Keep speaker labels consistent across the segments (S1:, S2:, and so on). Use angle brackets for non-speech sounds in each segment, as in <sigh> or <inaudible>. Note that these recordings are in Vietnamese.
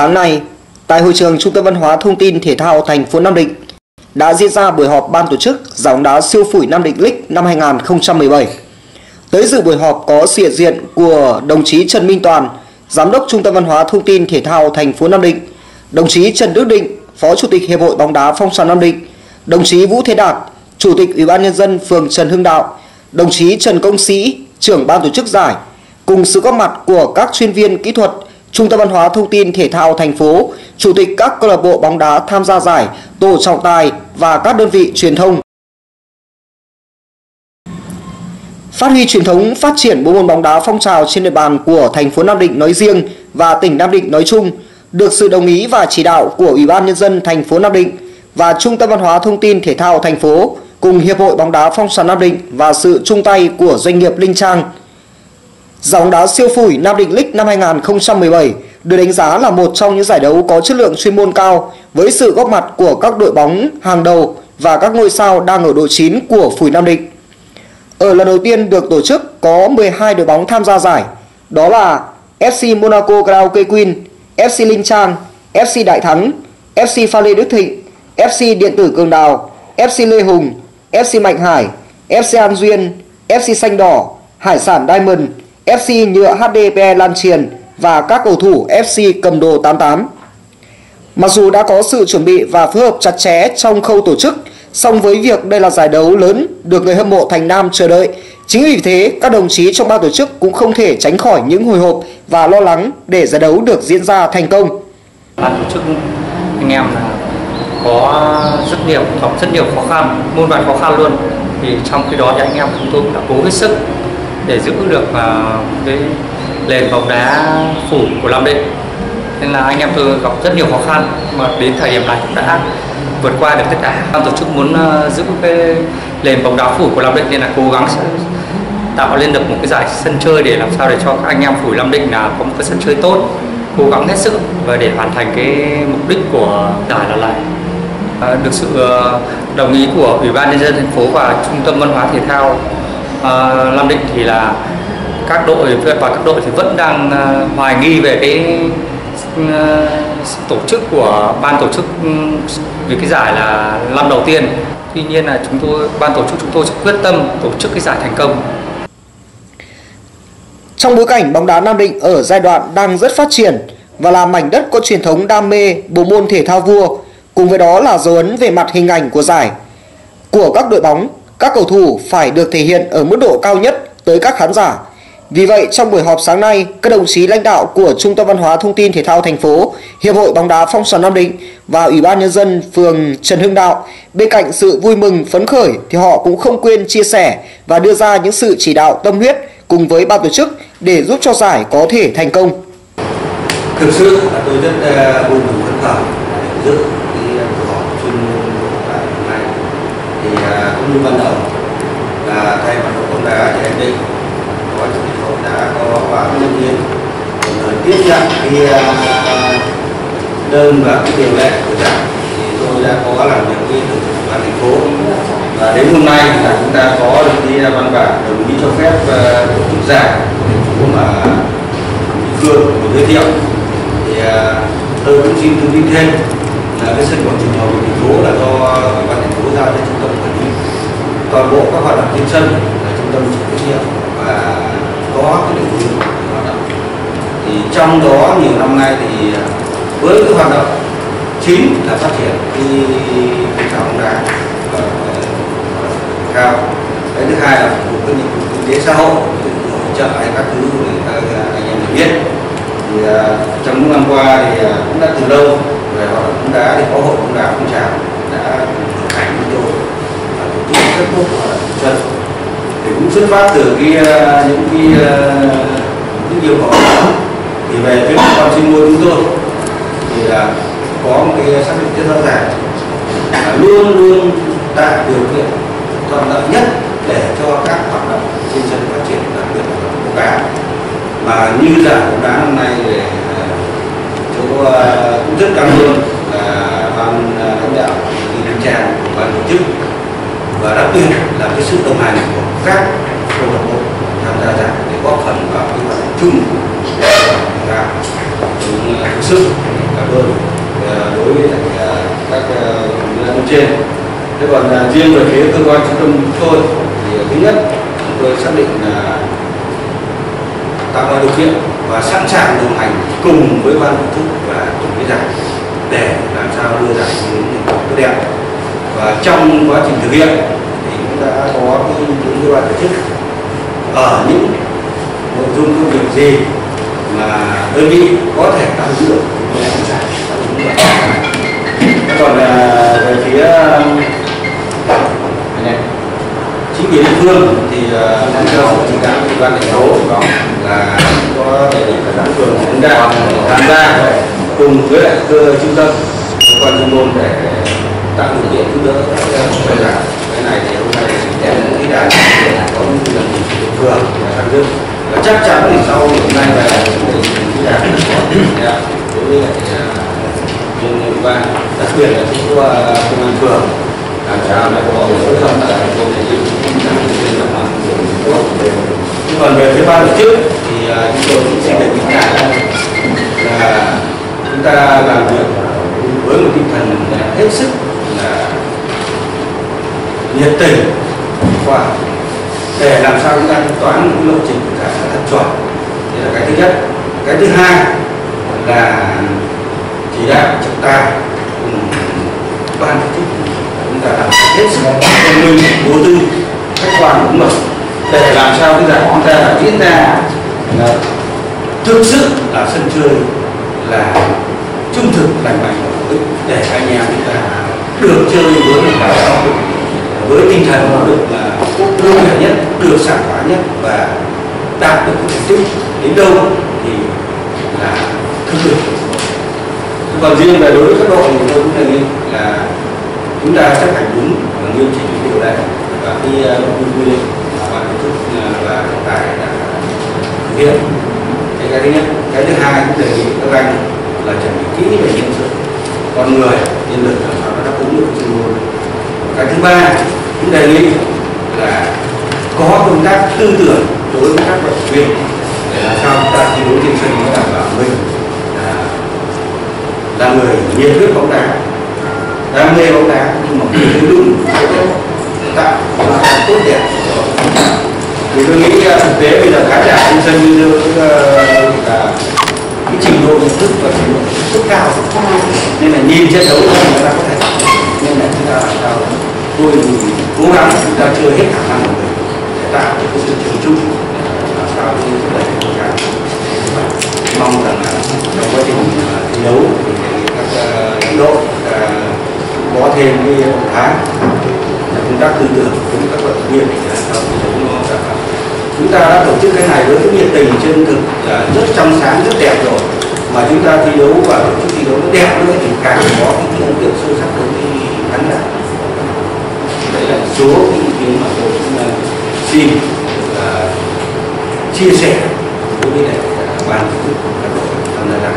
S1: Sáng nay, tại hội trường Trung tâm Văn hóa Thông tin Thể thao thành phố Nam Định đã diễn ra buổi họp ban tổ chức giải bóng đá siêu phủi Nam Định League năm 2017. Tới dự buổi họp có sự hiện diện của đồng chí Trần Minh Toàn, Giám đốc Trung tâm Văn hóa Thông tin Thể thao thành phố Nam Định, đồng chí Trần Đức Định, Phó Chủ tịch Hiệp hội bóng đá Phong trào Nam Định, đồng chí Vũ Thế Đạt, Chủ tịch Ủy ban nhân dân phường Trần Hưng Đạo, đồng chí Trần Công Sĩ, trưởng ban tổ chức giải, cùng sự góp mặt của các chuyên viên kỹ thuật, Trung tâm Văn hóa Thông tin Thể thao thành phố, chủ tịch các câu lạc bộ bóng đá tham gia giải, tổ trọng tài và các đơn vị truyền thông. Phát huy truyền thống phát triển bộ môn bóng đá phong trào trên địa bàn của thành phố Nam Định nói riêng và tỉnh Nam Định nói chung, được sự đồng ý và chỉ đạo của Ủy ban nhân dân thành phố Nam Định và Trung tâm Văn hóa Thông tin Thể thao thành phố cùng Hiệp hội bóng đá phong trào Nam Định và sự chung tay của doanh nghiệp Linh Trang Giải bóng đá siêu phủi Nam Định League năm 2017 được đánh giá là một trong những giải đấu có chất lượng chuyên môn cao với sự góp mặt của các đội bóng hàng đầu và các ngôi sao đang ở đội 9 của phủi Nam Định. Ở lần đầu tiên được tổ chức có 12 đội bóng tham gia giải, đó là FC Monaco Karaoke Queen, FC Linh Trang, FC Đại Thắng, FC Pha Lê Đức Thịnh, FC Điện tử Cường Đào, FC Lê Hùng, FC Mạnh Hải, FC An Duyên, FC Xanh Đỏ, Hải sản Diamond, FC nhựa HDPE Lan Truyền và các cầu thủ FC cầm đồ 88. Mặc dù đã có sự chuẩn bị và phối hợp chặt chẽ trong khâu tổ chức, song với việc đây là giải đấu lớn được người hâm mộ Thành Nam chờ đợi, chính vì thế các đồng chí trong ban tổ chức cũng không thể tránh khỏi những hồi hộp và lo lắng để giải đấu được diễn ra thành công.
S2: Ban tổ chức anh em có rất nhiều gặp rất nhiều khó khăn, muôn vàn khó khăn luôn. Thì trong khi đó thì anh em chúng tôi cũng đã cố hết sức để giữ được uh, cái nền bóng đá phủ của Nam Định. Nên là anh em tôi gặp rất nhiều khó khăn mà đến thời điểm này cũng đã vượt qua được tất cả. Ban tổ chức muốn uh, giữ cái nền bóng đá phủ của Nam Định nên là cố gắng sẽ tạo lên được một cái giải sân chơi để làm sao để cho các anh em phủ Nam Định là có một cái sân chơi tốt cố gắng hết sức và để hoàn thành cái mục đích của giải là này. À, được sự đồng ý của ủy ban nhân dân thành phố và trung tâm văn hóa thể thao uh, Nam Định thì là các đội và các đội thì vẫn đang uh, hoài nghi về cái uh, tổ chức của ban tổ chức ừ, vì cái giải là năm đầu tiên. Tuy nhiên là chúng tôi ban tổ chức chúng tôi sẽ quyết tâm tổ chức cái giải thành công.
S1: Trong bối cảnh bóng đá Nam Định ở giai đoạn đang rất phát triển và là mảnh đất có truyền thống đam mê bộ môn thể thao vua cùng với đó là dấu ấn về mặt hình ảnh của giải của các đội bóng các cầu thủ phải được thể hiện ở mức độ cao nhất tới các khán giả. Vì vậy, trong buổi họp sáng nay, các đồng chí lãnh đạo của Trung tâm Văn hóa Thông tin Thể thao thành phố, Hiệp hội bóng đá Phong Sơn Nam Định và Ủy ban nhân dân phường Trần Hưng Đạo, bên cạnh sự vui mừng phấn khởi thì họ cũng không quên chia sẻ và đưa ra những sự chỉ đạo tâm huyết cùng với ban tổ chức để giúp cho giải có thể thành công.
S3: Thực sự là tôi rất uh, vui mừng phấn khởi dự như ban đầu. Là thay mặt đội bóng đá thì anh định có chủ tịch hội đã có báo nhân viên. Đồng tiếp nhận cái à, đơn và cái điều lệ của giải thì tôi đã có làm việc với thường trực ban thành phố. Và đến hôm nay là chúng ta có được cái à, văn bản đồng ý cho phép à, tổ chức giải của thành phố mà phương của giới thiệu. Thì tôi cũng xin thông tin thêm là cái sân quảng trường hồng thành phố là do ủy ban thành phố giao cho trung tâm quản toàn bộ các hoạt động trên sân là trung tâm chịu trách nhiệm và có cái định hướng hoạt động. Thì trong đó nhiều năm nay thì à, với cái hoạt động chính là phát triển cái phong trào bóng đá ờ, cao. Cái thứ hai là phục vụ cái nhiệm vụ kinh tế xã hội hỗ trợ hay các thứ để các à, anh em được biết. Thì à, trong những năm qua thì cũng đã từ lâu về hoạt động bóng đá thì có hội bóng đá phong trào đã hành với cũng rất tốt của thì cũng xuất phát từ cái ờ, những cái ờ, những yêu đó thì về phía quan chuyên môn chúng tôi thì là có một cái xác định rất rõ ràng là luôn luôn tạo điều kiện thuận lợi nhất để cho các hoạt động trên sân phát triển đặc biệt là bóng đá. Mà như giải bóng đá năm nay thì ờ, chỗ ờ, cũng rất cảm ơn là ban lãnh đạo đi trang và tổ chức và đặc biệt là cái sự đồng hành của các câu lạc bộ tham gia giải để góp phần vào cái hoạt động chung của chúng ta à, thực sự cảm ơn à, đối với à, các nhân trên. Thế còn riêng về phía cơ quan trung tâm chúng tôi thì thứ nhất, chúng tôi xác định là tạo mọi điều kiện và sẵn sàng đồng hành cùng với ban tổ chức và tổ chức giải để làm sao đưa giải đến những tốt đẹp và trong quá trình thực hiện thì cũng đã có những cái ban tổ chức ở những nội dung công việc gì mà đơn vị có thể đáp ứng được thì còn à, về phía um, chính quyền địa phương thì à, theo chỉ đạo của ban thành phố là có đề nghị các đảng phường cũng đang tham gia cùng với lại cơ trung tâm, cơ quan chuyên môn để tăng điều kiện giúp đỡ các doanh cái này thì hôm nay em cũng đã có những lần phường và tham dự. Và chắc chắn thì sau hôm nay về thì chúng ta có đối với lại chuyên ủy ban đặc biệt là chúng à, công an phường. Làm sao để có phối hợp là công thể Nhưng còn về phía ban tổ chức thì à, chúng tôi cũng xin đề nghị là chúng ta làm việc với một tinh thần hết sức nhiệt tình và để làm sao chúng ta tính toán một lộ trình của cả thật chuẩn đây là cái thứ nhất. Cái thứ hai là chỉ đạo trọng tài ban tổ chức chúng ta làm hết sức thông minh vô tư khách quan đúng mực để làm sao cái giải chúng ta diễn ra là thực sự là sân chơi, là trung thực, lành mạnh để anh em chúng ta được chơi với một bài tinh thần được là đơn giản nhất được sản hóa nhất và đạt được thành tích đến đâu thì là thực được còn riêng về đối với các đội thì tôi cũng đề nghị là chúng ta chấp hành đúng và nghiêm chỉnh những điều này. và khi ờ, quy định mà ban tổ chức ờ, và trọng tài đã thực hiện. Cái, cái thứ nhất. Cái thứ hai cũng đề nghị các anh là chuẩn bị kỹ về nhân sự con người nhân lực làm sao nó đáp ứng được chuyên môn. Cái thứ ba cũng đề nghị là có công tác tư tưởng đối với các vận động viên để làm sao chúng ta thi đấu trên sân nó đảm bảo mình là, là người nhiệt huyết bóng đá đam mê bóng đá nhưng mà cái đúng tạo là tốt đẹp thì tôi nghĩ à, thực tế bây giờ khán giả trên sân như ờ, à, là cái trình độ nhận thức và trình độ rất cao. Nên là nhìn trận đấu thì người ta có thể nên là chúng ta làm sao tôi cố gắng chúng ta chưa hết khả năng của mình để tạo được cái sự trường chung làm sao để có thể cố gắng mong rằng là trong quá trình à, thi đấu thì các à, lãnh đội à, có thêm cái động thái. Công tác tư tưởng cũng các vận động viên để làm sao thi đấu nó đảm bảo chúng ta đã tổ chức cái này với cái nhiệt tình chân thực, là rất trong sáng, rất đẹp rồi. Mà chúng ta thi đấu và tổ chức thi đấu nó đẹp nữa thì càng có cái ấn tượng sâu sắc hơn với khán giả đấy là số những ý kiến mà tôi cũng xin là chia sẻ đối với lại ờ, ban tổ chức các đội tham gia giải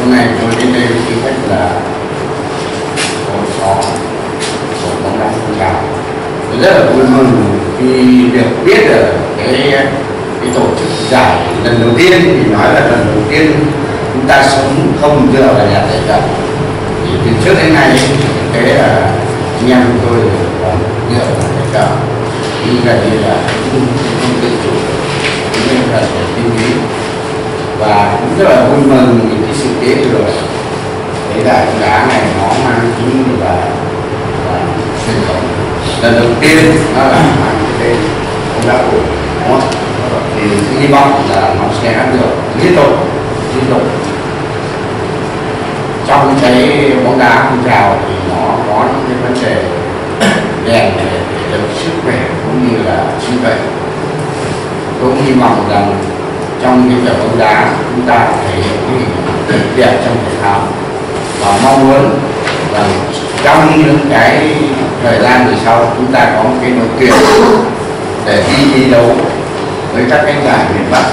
S4: hôm nay tôi đến đây với tư cách là hội phó của bóng đá phong trào tôi rất là vui mừng khi được biết được cái cái tổ chức giải lần đầu tiên, thì nói là lần đầu tiên chúng ta sống không dựa vào nhà tài trợ. Thì từ trước đến nay thực tế là anh em tôi còn dựa vào tài như gần như là không, không tự chủ cũng như là tinh ý và cũng rất là vui mừng những cái sự kế rồi đấy là bóng đá này nó mang tính là, truyền thống. Lần đầu tiên nó là mang cái tên bóng đá của nó. Thì hy vọng là nó sẽ được liên tục liên tục. Trong cái bóng đá phong trào thì nó những cái vấn đề đèn để, được sức khỏe cũng như là trí tuệ. Tôi cũng hy vọng rằng trong cái trận bóng đá chúng ta thể hiện cái hình đẹp trong thể thao. Và mong muốn rằng trong những cái thời gian về sau chúng ta có một cái đội tuyển để đi thi đấu với các cái giải miền Bắc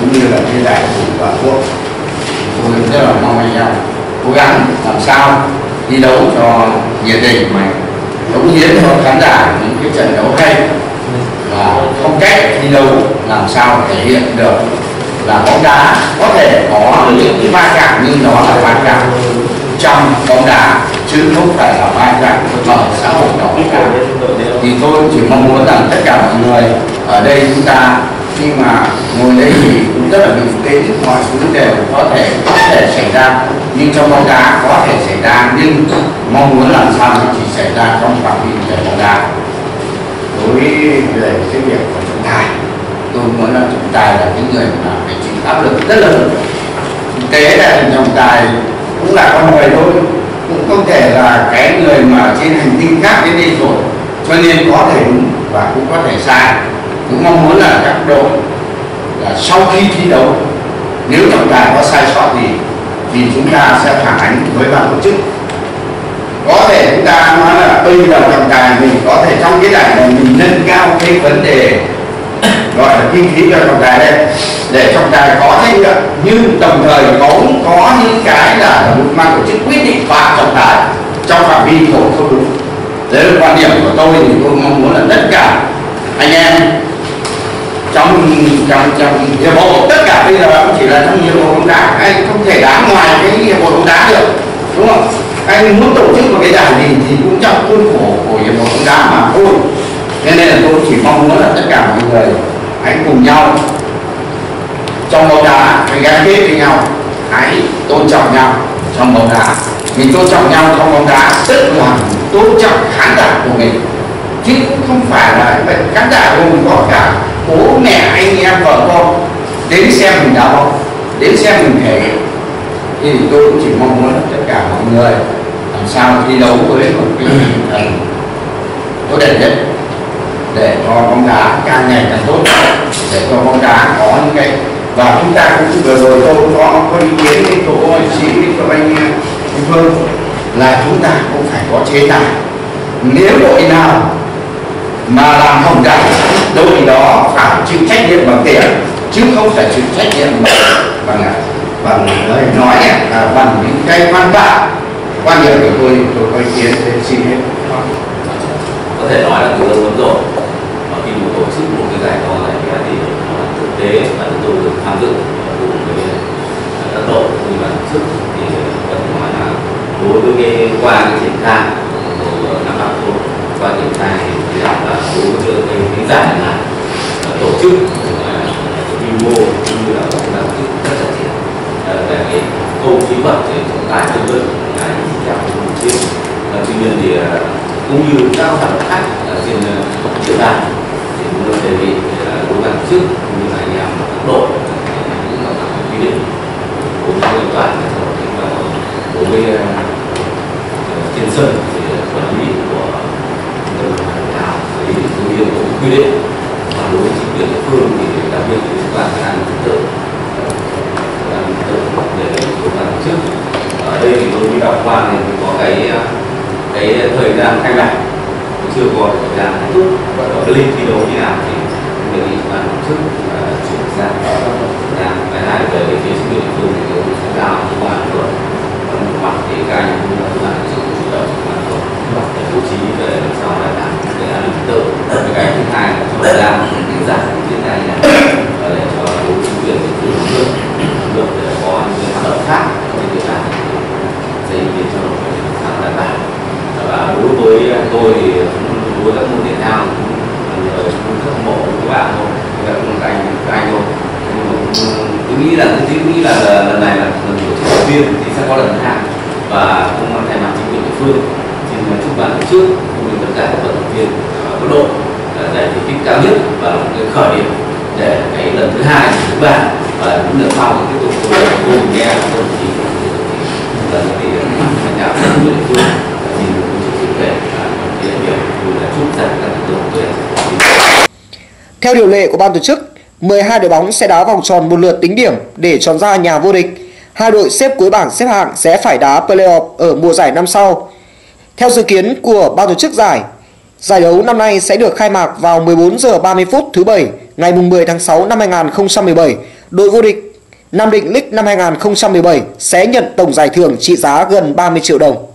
S4: cũng như là cái giải của toàn quốc. Tôi rất là mong anh em cố gắng làm sao thi đấu cho nhiệt tình mà cống hiến cho khán giả những cái trận đấu hay. Và phong cách thi đấu làm sao thể hiện được là bóng đá có thể có những cái va chạm nhưng đó là va chạm trong bóng đá, chứ không phải là va chạm ở xã hội. Đó cả thì tôi chỉ mong muốn rằng tất cả mọi người ở đây chúng ta khi mà ngồi đây thì cũng rất là bình tĩnh, mọi thứ đều có thể có thể xảy ra. Nhưng trong bóng đá có thể xảy ra, nhưng mong muốn làm sao nó chỉ xảy ra trong phạm vi giải bóng đá. Đối với về cái việc của chúng ta, tôi muốn là trọng tài là những người mà phải chịu áp lực rất là lớn. Thực tế là trọng tài cũng là con người thôi, cũng không thể là cái người mà trên hành tinh khác đến đây rồi. Cho nên có thể đúng và cũng có thể sai cũng mong muốn là các đội là sau khi thi đấu, nếu trọng tài có sai sót gì thì chúng ta sẽ phản ánh với ban tổ chức. Có thể chúng ta nói là bây giờ trọng tài mình có thể trong cái giải này mình nâng cao cái vấn đề <coughs> gọi là kinh phí cho trọng tài đây để trọng tài có trách nhiệm nhưng đồng thời cũng có những cái là ban tổ chức quyết định phạt trọng tài trong phạm vi thổi không đúng. Đấy là quan điểm của tôi thì tôi mong muốn là tất cả anh em trong trong trong hiệp hội. Tất cả bây giờ cũng chỉ là trong hiệp hội bóng đá. Anh không thể đá ngoài cái hiệp hội bóng đá được, đúng không? Anh muốn tổ chức một cái giải gì thì cũng trong khuôn khổ của hiệp hội bóng đá mà thôi. Nên đây là tôi chỉ mong muốn là tất cả mọi người hãy cùng nhau trong bóng đá, hãy gắn kết với nhau, hãy tôn trọng nhau trong bóng đá. Mình tôn trọng nhau trong bóng đá tức là tôn trọng khán giả của mình, chứ cũng không phải là khán giả gồm có cả bố mẹ anh em vợ con, đến xem mình đá bóng, đến xem mình thể thì tôi cũng chỉ mong muốn tất cả mọi người làm sao thi đấu với một cái tinh thần tốt đẹp nhất để cho bóng đá càng ngày càng tốt, để cho bóng đá có những cái, và chúng ta cũng vừa rồi tôi có có ý kiến với tổ sĩ của anh anh Phương, là chúng ta cũng phải có chế tài. Nếu đội nào mà làm hỏng giải đó phải chịu trách nhiệm bằng tiền chứ không phải chịu trách nhiệm bằng bằng bằng lời nói à, bằng những cái văn bản quan điểm của tôi tôi có ý kiến để xin hết.
S5: Có thể nói là từ lâu lắm rồi và khi một tổ chức một cái giải to này thì thực tế bản thân tôi được tham dự cùng với à, các đội như là trước thì vẫn nói là đối với cái qua cái triển khai của năm học thôi qua triển khai thì chỉ đạo là đối với cái, cái giải này tổ chức quy mô cũng như là cũng là tổ chức rất chặt thiện về cái câu kỹ thuật để trọng tài vân vân cái theo một chiếc tuy nhiên thì ờ, cũng như các hoạt động khác ở trên ờ, địa bàn thì cũng được đề nghị đối với chức cũng như là anh em các đội cũng là quy định. Đối với an toàn và đối với trên sân thì ờ, quản lý của tổng tâm thể thao thì cũng như quy định và đối với chính quyền địa phương thì đặc biệt chúng ta phải làm tự làm tự để chúng ta tổ chức. Ở đây thì tôi đi đọc qua thì có cái cái thời gian khai mạc chưa có thời gian kết thúc và cái lịch thi đấu như nào thì đề nghị ban tổ chức à, chuyển sang làm cái này về cái phía chính quyền địa phương thì tôi sẽ giao cho ban phường còn một mặt thì các anh cũng là ban tổ chức chủ động ban rồi để bố trí về sau này là cái an ninh tự cái thứ hai là cho gian giảm như thế này ờ, để cho đối chính quyền địa phương được được để có những hoạt động khác trên địa bàn xây dựng cho nó đảm bảo và đối với tôi thì đối với các môn thể thao, cũng người cũng rất mộ của bạn thôi, các các anh các anh thôi. Tôi nghĩ là, tôi nghĩ là lần này là lần tổ chức đầu tiên thì sẽ có lần thứ hai. Và cũng thay mặt chính quyền địa phương, xin chúc bạn trước cùng tất cả các vận động viên của đội cao nhất và một cái khởi điểm để cái lần thứ hai thứ ba và những lần sau tiếp tục tôi cùng nghe cùng chỉ lần thì ờ, lãnh đạo các địa phương xin tổ chức về là chúc tất các đội
S1: Theo điều lệ của ban tổ chức, 12 đội bóng sẽ đá vòng tròn một lượt tính điểm để chọn ra nhà vô địch. Hai đội xếp cuối bảng xếp hạng sẽ phải đá playoff ở mùa giải năm sau. Theo dự kiến của ban tổ chức giải, giải đấu năm nay sẽ được khai mạc vào 14 giờ 30 phút thứ bảy, ngày 10 tháng 6 năm 2017. Đội vô địch Nam Định League năm 2017 sẽ nhận tổng giải thưởng trị giá gần 30 triệu đồng.